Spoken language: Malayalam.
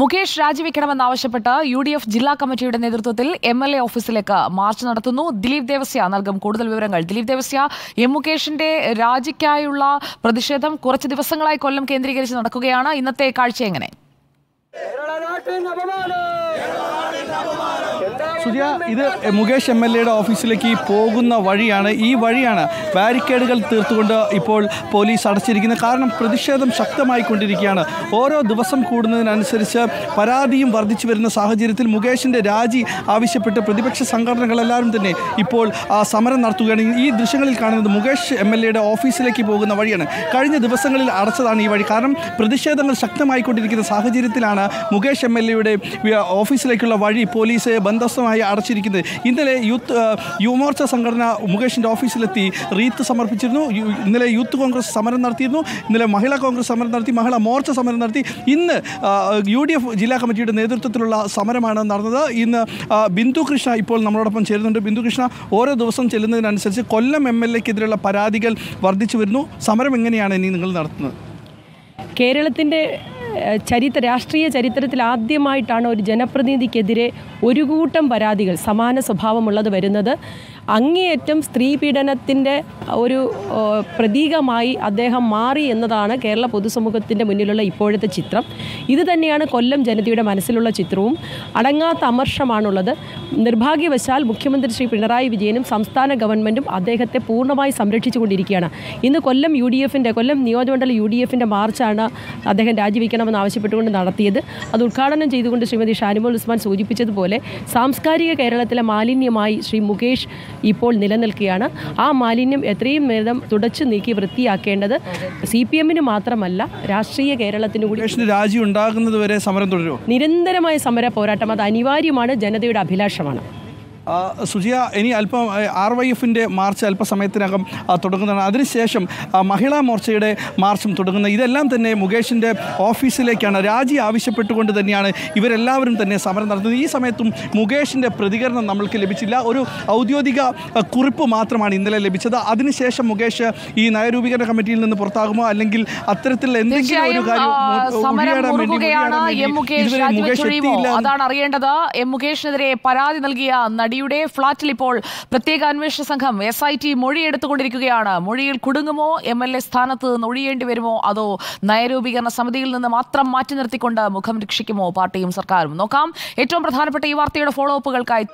മുകേഷ് രാജിവെക്കണമെന്നാവശ്യപ്പെട്ട് യു ഡി എഫ് ജില്ലാ കമ്മിറ്റിയുടെ നേതൃത്വത്തിൽ എം എൽ എ ഓഫീസിലേക്ക് മാർച്ച് നടത്തുന്നു. ദിലീപ് ദേവസ്യ നൽകും കൂടുതൽ വിവരങ്ങൾ. ദിലീപ് ദേവസ്യ എം മുകേഷിന്റെ രാജിക്കായുള്ള പ്രതിഷേധം കുറച്ച് ദിവസങ്ങളായി കൊല്ലം കേന്ദ്രീകരിച്ച് നടക്കുകയാണ്. ഇന്നത്തെ കാഴ്ച എങ്ങനെ? സുജയ ഇത് മുകേഷ് എം എൽ എയുടെ ഓഫീസിലേക്ക് പോകുന്ന വഴിയാണ്. ഈ വഴിയാണ് ബാരിക്കേഡുകൾ തീർത്തുകൊണ്ട് ഇപ്പോൾ പോലീസ് അടച്ചിരിക്കുന്നത്. കാരണം പ്രതിഷേധം ശക്തമായി കൊണ്ടിരിക്കുകയാണ്. ഓരോ ദിവസം കൂടുന്നതിനനുസരിച്ച് പരാതിയും വർദ്ധിച്ചു വരുന്ന സാഹചര്യത്തിൽ മുകേഷിന്റെ രാജി ആവശ്യപ്പെട്ട് പ്രതിപക്ഷ സംഘടനകളെല്ലാവരും തന്നെ ഇപ്പോൾ സമരം നടത്തുകയാണ്. ഈ ദൃശ്യങ്ങളിൽ കാണുന്നത് മുകേഷ് എം എൽ എയുടെ ഓഫീസിലേക്ക് പോകുന്ന വഴിയാണ്. കഴിഞ്ഞ ദിവസങ്ങളിൽ അടച്ചതാണ് ഈ വഴി. കാരണം പ്രതിഷേധങ്ങൾ ശക്തമായിക്കൊണ്ടിരിക്കുന്ന സാഹചര്യത്തിലാണ് മുകേഷ് എം എൽ എയുടെ ഓഫീസിലേക്കുള്ള വഴി പോലീസ് ബന്ധസ്ഥമായി അടച്ചിരിക്കുന്നത്. ഇന്നലെ യൂത്ത് യുവമോർച്ച സംഘടന മുകേഷിന്റെ ഓഫീസിലെത്തി റീത്ത് സമർപ്പിച്ചിരുന്നു. ഇന്നലെ യൂത്ത് കോൺഗ്രസ് സമരം നടത്തിയിരുന്നു. ഇന്നലെ മഹിളാ കോൺഗ്രസ് സമരം നടത്തി മഹിളാ മോർച്ച സമരം നടത്തി. ഇന്ന് യു ഡി എഫ് ജില്ലാ കമ്മിറ്റിയുടെ നേതൃത്വത്തിലുള്ള സമരമാണ് നടന്നത്. ഇന്ന് ബിന്ദു കൃഷ്ണ ഇപ്പോൾ നമ്മളോടൊപ്പം ചേരുന്നുണ്ട്. ബിന്ദു കൃഷ്ണ ഓരോ ദിവസം ചെല്ലുന്നതിനനുസരിച്ച് കൊല്ലം എം എൽ എക്കെതിരെയുള്ള പരാതികൾ വർദ്ധിച്ചു വരുന്നു. സമരം എങ്ങനെയാണ് ഇനി നിങ്ങൾ നടത്തുന്നത്? കേരളത്തിന്റെ ചരിത്ര രാഷ്ട്രീയ ചരിത്രത്തിൽ ആദ്യമായിട്ടാണ് ഒരു ജനപ്രതിനിധിക്കെതിരെ ഒരു കൂട്ടം പരാതികൾ സമാന സ്വഭാവമുള്ളത് വരുന്നത്. അങ്ങേയറ്റം സ്ത്രീ പീഡനത്തിന്റെ ഒരു പ്രതീകമായി അദ്ദേഹം മാറി എന്നതാണ് കേരള പൊതുസമൂഹത്തിന്റെ മുന്നിലുള്ള ഇപ്പോഴത്തെ ചിത്രം. ഇത് തന്നെയാണ് കൊല്ലം ജനതയുടെ മനസ്സിലുള്ള ചിത്രവും. അടങ്ങാത്ത അമർഷമാണുള്ളത്. നിർഭാഗ്യവശാൽ മുഖ്യമന്ത്രി ശ്രീ പിണറായി വിജയനും സംസ്ഥാന ഗവൺമെന്റും അദ്ദേഹത്തെ പൂർണമായി സംരക്ഷിച്ചുകൊണ്ടിരിക്കുകയാണ്. ഇന്ന് കൊല്ലം യു ഡി എഫിന്റെ കൊല്ലം നിയോജകമണ്ഡല യു ഡി എഫിന്റെ മാർച്ചാണ് അദ്ദേഹം രാജിവെക്കണമെന്ന് ആവശ്യപ്പെട്ടുകൊണ്ട് നടത്തിയത്. അത് ഉദ്ഘാടനം ചെയ്തുകൊണ്ട് ശ്രീമതി ഷാനിമോൾ ഉസ്മാൻ സൂചിപ്പിച്ചതുപോലെ സാംസ്കാരിക കേരളത്തിലെ മാലിന്യമായി ശ്രീ മുകേഷ് ഇപ്പോൾ നിലനിൽക്കുകയാണ്. ആ മാലിന്യം എത്രയും നേരം തുടച്ചു നീക്കി വൃത്തിയാക്കേണ്ടത് സി പി എമ്മിന് മാത്രമല്ല രാഷ്ട്രീയ കേരളത്തിന് കൂടി മുകേഷിന് രാജി ഉണ്ടാകുന്നത് വരെ സമരം തുടരുമോ? നിരന്തരമായ സമര പോരാട്ടം അത് അനിവാര്യമാണ് ജനതയുടെ അഭിലാഷമാണ്. സുജിയ ഇനി അല്പം ആർ വൈ എഫിന്റെ മാർച്ച് അല്പസമയത്തിനകം തുടങ്ങുന്നതാണ്. അതിനുശേഷം മഹിളാ മോർച്ചയുടെ മാർച്ചും തുടങ്ങുന്നത്. ഇതെല്ലാം തന്നെ മുകേഷിന്റെ ഓഫീസിലേക്കാണ്. രാജി ആവശ്യപ്പെട്ടുകൊണ്ട് തന്നെയാണ് ഇവരെല്ലാവരും തന്നെ സമരം നടത്തുന്നത്. ഈ സമയത്തും മുകേഷിന്റെ പ്രതികരണം നമ്മൾക്ക് ലഭിച്ചില്ല. ഒരു ഔദ്യോഗിക കുറിപ്പ് മാത്രമാണ് ഇന്നലെ ലഭിച്ചത്. അതിനുശേഷം മുകേഷ് ഈ നയരൂപീകരണ കമ്മിറ്റിയിൽ നിന്ന് പുറത്താകുമോ? അല്ലെങ്കിൽ അത്തരത്തിലുള്ള എന്തെങ്കിലും ഒരു കാര്യം മുകേഷ് ഇതുവരെ എത്തിയില്ല. അതാണ് അറിയേണ്ടത്. എം മുകേഷിനെതിരെ പരാതി നൽകിയ നടിയുടെ ഫ്ളാറ്റിൽ ഇപ്പോൾ പ്രത്യേക അന്വേഷണ സംഘം എസ് ഐ ടി മൊഴി എടുത്തുകൊണ്ടിരിക്കുകയാണ് മൊഴിയിൽ കുടുങ്ങുമോ? എം എൽ എ സ്ഥാനത്ത് നിന്ന് ഒഴിയേണ്ടി വരുമോ? അതോ നയരൂപീകരണ സമിതിയിൽ നിന്ന് മാത്രം മാറ്റി നിർത്തിക്കൊണ്ട് മുഖം രക്ഷിക്കുമോ? പാർട്ടിയും സർക്കാരും. നോക്കാം. ഏറ്റവും പ്രധാനപ്പെട്ട ഈ വാർത്തയുടെ ഫോളോ അപ്പുകൾക്കായി